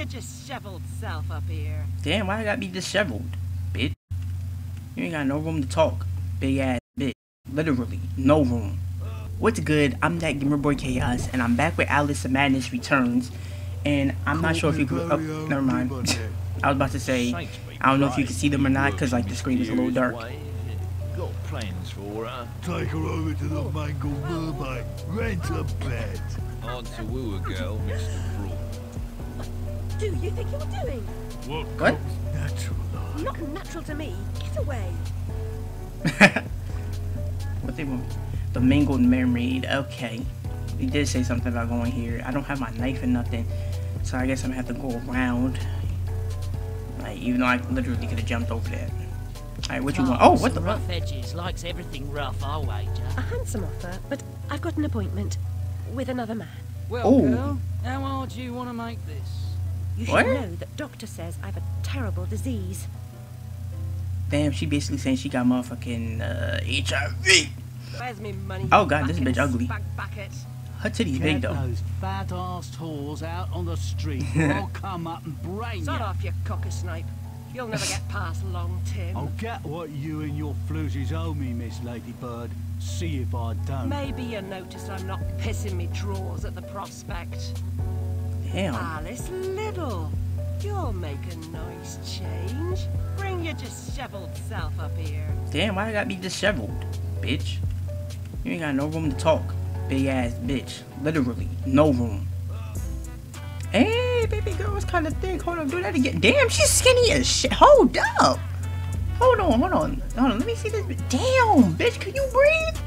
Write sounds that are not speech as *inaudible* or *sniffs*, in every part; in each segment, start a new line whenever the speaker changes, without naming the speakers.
your disheveled self up here.
Damn, why I gotta be disheveled, bitch? You ain't got no room to talk, big ass bitch. Literally, no room. What's good? I'm that Gamer Boy Khaos, and I'm back with Alice of Madness Returns. And I'm not sure if you could. Oh, never mind. *laughs* I was about to say, I don't know if you can see them or not, because like the screen is a little dark.
Got plans for her.
Take her over to the Mangled Mermaid. Rent a bed.
Hard to woo a girl, Mr. Braun.
Do you think you're doing?
What,
What?
natural like?
Not natural to me. Get away. *laughs*
what they want? The Mangled Mermaid. Okay. He did say something about going here. I don't have my knife and nothing, so I guess I'm gonna have to go around. Like, even though I literally could have jumped over that. Alright, what you want? Oh, what the fuck?
rough edges likes everything rough, I'll wager.
A handsome offer, but I've got an appointment with another man.
Well,
Oh.
girl, how hard do you want to make this?
You should know that doctor says I've a terrible disease.
Damn, she basically saying she got motherfucking uh, HIV.
Where's me money?
Oh,
you
God, this bitch ugly.
Spag bucket?
Her titties big though.
those fat-assed whores out on the street or *laughs* I'll come up and brain
Sod
you.
off, you cocker snipe. You'll never get *laughs* past Long Tim.
I'll get what you and your floozies owe me, Miss Ladybird. See if I don't.
Maybe you notice I'm not pissing me drawers at the prospect.
Damn.
Alice Little, you'll make a nice change. Bring your disheveled self up here.
Damn, why I gotta be disheveled, bitch? You ain't got no room to talk, big ass bitch. Literally, no room. Hey, baby girl was kind of thick. Hold on, do that again. Damn, she's skinny as shit. Hold up. Hold on, hold on. Hold on, let me see this. Damn, bitch, can you breathe?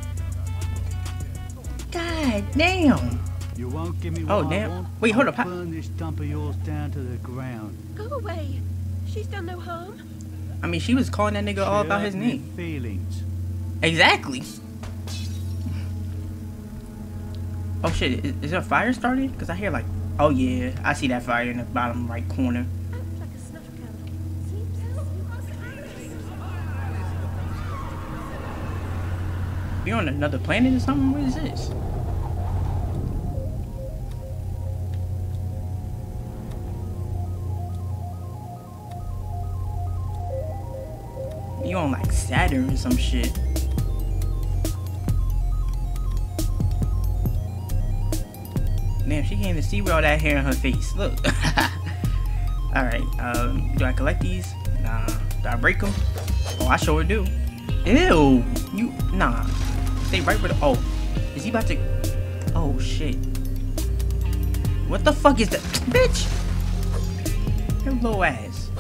God damn.
You won't give me
Oh,
what I
damn.
want,
Wait, hold
I'll
up,
burn this dump of yours down to the ground.
Go away. She's done no harm.
I mean, she was calling that nigga all about his
me
name.
Feelings.
Exactly. Oh shit, is, is there a fire started? Cause I hear like, oh yeah, I see that fire in the bottom right corner.
Act like a. Seems
We on another planet or something? What is this? You on like Saturn or some shit. Damn, she can't even see with all that hair in her face. Look. *laughs* Alright, um, do I collect these? Nah. Do I break them? Oh, I sure do. Ew! You, nah. Stay right where the, oh. Is he about to, oh shit. What the fuck is that? *sniffs* Bitch! Your little ass.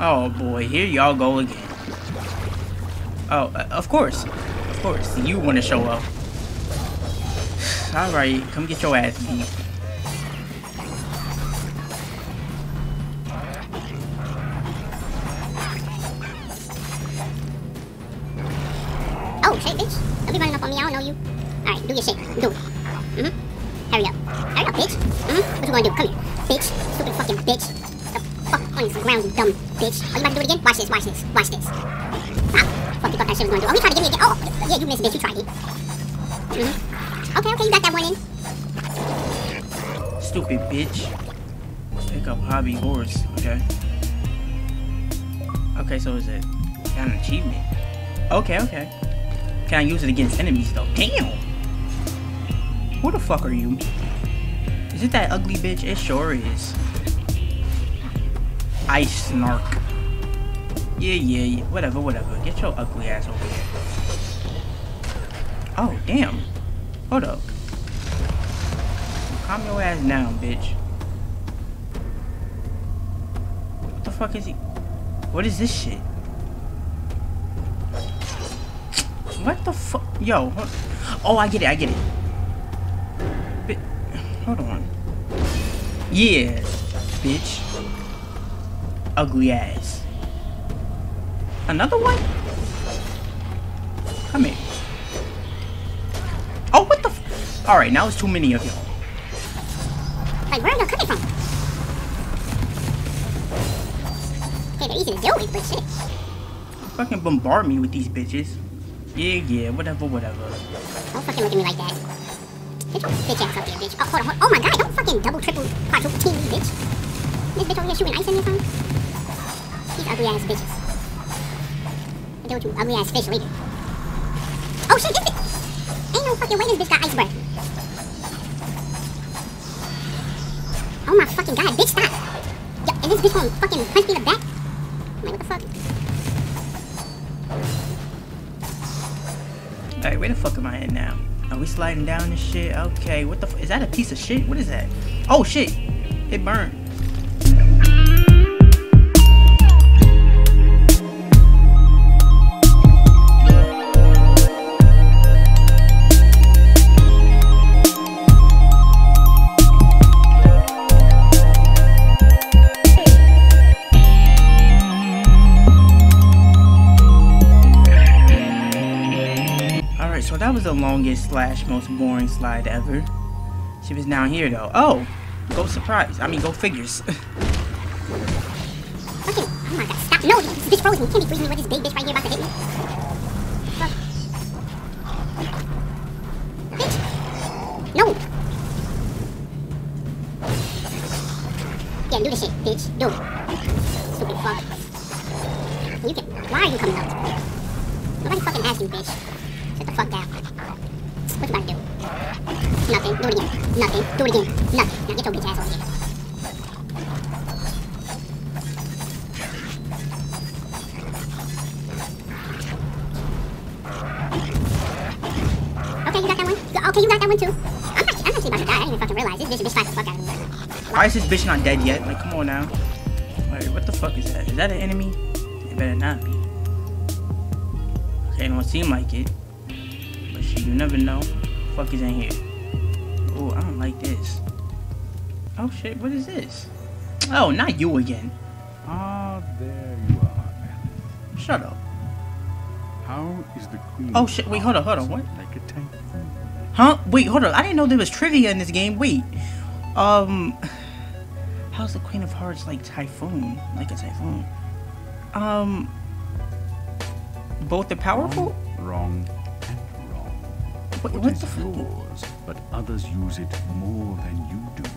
Oh boy, here y'all go again. Oh, uh, of course. Of course, you want to show up. *sighs* Alright, come get your ass beat.
Oh, shit, bitch. Don't be running up on me. I don't know you. Alright, do your shit. Do it. Mm-hmm. Hurry up. Hurry up, bitch. Mm-hmm. What you gonna do? Come here. Bitch. Stupid fucking bitch. The fuck on the ground, you dumb bitch. Oh, you about to do it again? Watch this, watch this, watch this. That shit was gonna. Oh, he tried to get me again. Oh, yeah, you missed, bitch. You tried it. Mm-hmm. Okay, okay, you got that one in.
Stupid bitch. Pick up hobby horse, okay? Okay, so is it got an achievement? Okay, okay. Can I use it against enemies though? Damn! Who the fuck are you? Is it that ugly bitch? It sure is. Ice snark. Yeah, yeah, yeah. Whatever, whatever. Get your ugly ass over here. Oh, damn. Hold up. Calm your ass down, bitch. What the fuck is he? What is this shit? What the fuck? Yo. Oh, I get it. I get it. Bi- Hold on. Yeah, bitch. Ugly ass. Another one? Come here. Oh, what the f- Alright, now it's too many of y'all.
Like, where are they coming from? Hey, they're easy to deal with, but shit.
Fucking bombard me with these bitches. Yeah, yeah, whatever, whatever.
Don't fucking look at me like that. Get your bitch ass up bitch. Oh, hold on, hold on. Oh my god, don't fucking double, triple, quadruple team me, bitch. This bitch over here shooting ice in your son? These ugly ass bitches. Ugly ass fish later. Oh shit, this bitch! Ain't no fucking way this bitch got ice breath. Oh my fucking god, bitch, stop! Yo, and this bitch gonna fucking punch me in the back? I'm like, what the fuck?
Alright, where the fuck am I at now? Are we sliding down this shit? Okay, what the f- is that a piece of shit? What is that? Oh shit! It burned. Was the longest slash most boring slide ever. She was down here though. Oh! Go surprise. I mean, go figures. *laughs*
Fucking, oh stop. No, this bitch froze me. Can't be freezing with this big bitch right here about to hit me. Bitch. No. Do the shit, bitch. Do it. Stupid fuck. You can, why are you coming out? Nobody fucking asked you, bitch. Shut the fuck down. Nothing. Do it again. Nothing. Do it again. Nothing. Now get your bitch ass over here. Okay, you got that one? Okay, you got that one too. I'm actually, I'm actually about to die. I didn't even fucking realize this bitch bitch fight the fuck out of me.
Why is this bitch not dead yet? Like, come on now. Wait, what the fuck is that? Is that an enemy? It better not be. Okay, it don't seem like it. But shit, you never know. Fuck is in here. Oh, I don't like this. Oh shit, what is this? Oh, not you again.
Ah, there you are.
Shut up.
How is the queen?
Oh, shit, wait, hold on, hold on, what?
Like a typhoon.
Huh? Wait, hold on. I didn't know there was trivia in this game. Wait. Um. How's the Queen of Hearts like typhoon? Like a typhoon? Um. Both are powerful?
Wrong and wrong.
What,
What
the fuck?
But others use it more than you do.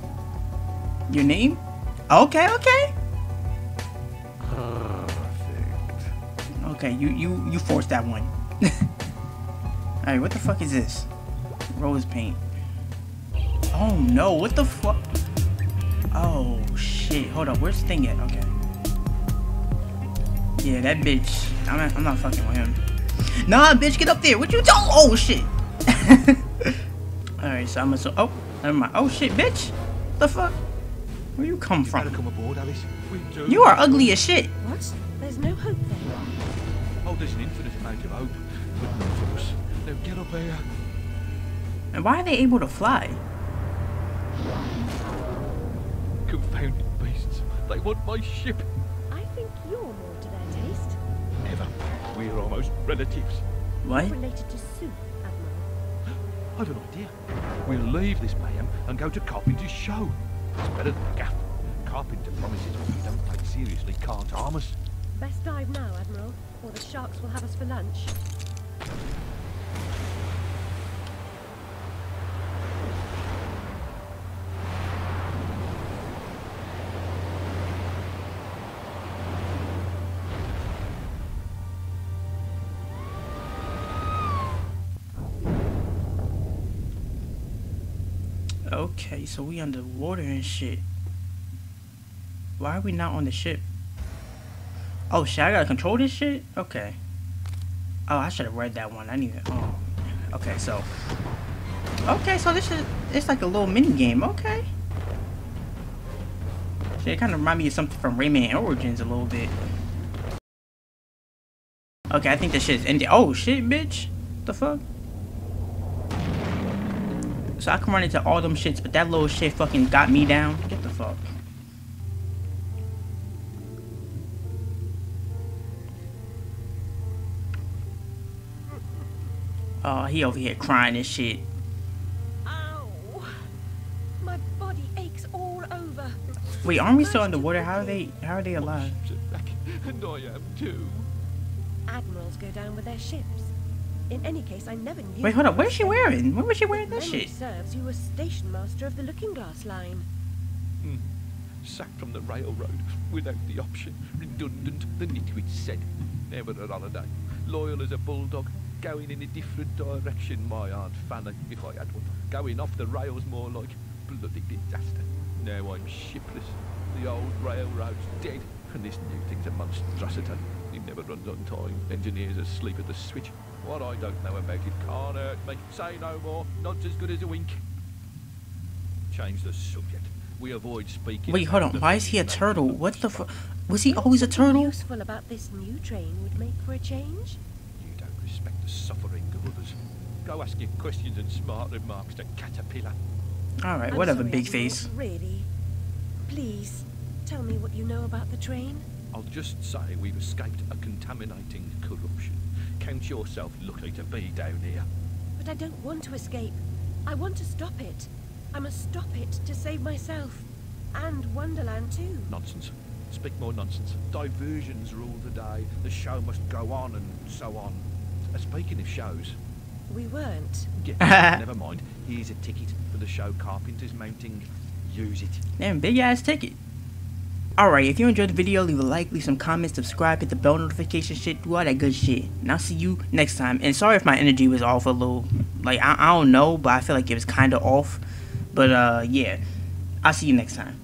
Your name? Okay, okay.
Perfect.
Okay, you you you forced that one. *laughs* Alright, what the fuck is this? Rose paint. Oh no, what the fuck? Oh shit. Hold up, where's the thing at? Okay. Yeah, that bitch. I'm not, I'm not fucking with him. Nah, bitch, get up there. What you do? Oh shit. *laughs* Alright, so I'm gonna. So, oh, never mind. Oh shit, bitch. The fuck? Where you come from?
come aboard, Alice. We.
You are ugly as shit.
What? There's no hope there.
Oh, there's an infinite amount of hope, but none for us. Now get up here.
And why are they able to fly?
Confounded beasts. They want my ship.
I think you're more to their taste.
Never. We're almost relatives.
What?
Related to soup, Admiral.
I've an idea. We'll leave this mayhem and go to Carpenter's show. It's better than gaff. Carpenter promises what we don't take seriously can't harm us.
Best dive now, Admiral, or the sharks will have us for lunch.
Okay, so we underwater and shit. Why are we not on the ship? Oh shit, I gotta control this shit? Okay. Oh, I should have read that one. I need to. Oh. Okay, so. Okay, so this is. It's like a little mini game. Okay. Shit, it kind of remind me of something from Rayman Origins a little bit. Okay, I think this shit's ended. Oh shit, bitch. The fuck? So I can run into all them shits, but that little shit fucking got me down. Get the fuck. Oh, he over here crying and shit.
Ow! My body aches all over.
Wait, aren't we still underwater? How are they? How are they alive?
Ships are and I am too.
Admirals go down with their ships. In any case, I never knew.
Wait, hold up. What is she wearing? When was she wearing that
Memory
shit?
serves you were station master of the Looking Glass line. Hmm.
Sacked from the railroad without the option. Redundant, the nitwit said. Never a holiday. Loyal as a bulldog. Going in a different direction, my Aunt Fanny, if I had one. Going off the rails more like bloody disaster. Now I'm shipless. The old railroad's dead, and this new thing's a monstrosity. It never runs on time. Engineers asleep at the switch. What I don't know about it can't hurt me. Say no more. Not as good as a wink. Change the subject. We avoid speaking.
Wait, hold on. Why is he a turtle? What the
most.
fu- Was he always a turtle?
Useful about this new train would make for a change.
You don't respect the suffering of others. Go ask your questions and smart remarks to Caterpillar.
Alright,
I'm
whatever,
sorry,
big
Admiral,
face.
Really? Please, tell me what you know about the train.
I'll just say we've escaped a contaminating corruption. Count yourself lucky to be down here.
But I don't want to escape. I want to stop it. I must stop it to save myself. And Wonderland too.
Nonsense. Speak more nonsense. Diversions rule the day. The show must go on and so on. Uh, speaking of shows,
We weren't.
yeah, *laughs* never mind. Here's a ticket for the show Carpenter's mounting. Use it.
Damn, big ass ticket. Alright, if you enjoyed the video, leave a like, leave some comments, subscribe, hit the bell notification shit, do all that good shit. And I'll see you next time. And sorry if my energy was off a little. Like, I, I don't know, but I feel like it was kind of off. But, uh, yeah. I'll see you next time.